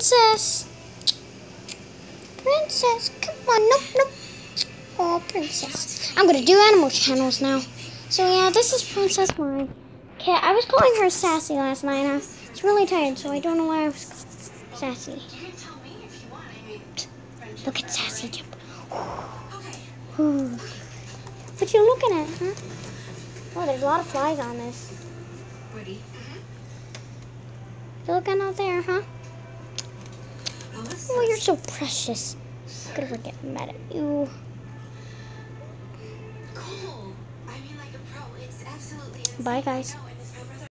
princess. Princess, come on, nope, nope. Oh, princess. I'm gonna do animal channels now. So yeah, this is Princess Mine. Okay, I was calling her Sassy last night. I was really tired, so I don't know why I was sassy. You can tell me if you want. I mean, friendship. Look at Sassy jump. What you looking at, huh? Oh, there's a lot of flies on this. Woody. Mm-hmm. You looking out there, huh? Oh, you're so precious. I'm gonna get mad at you. Cool. I mean, like a pro. It's absolutely Bye, guys.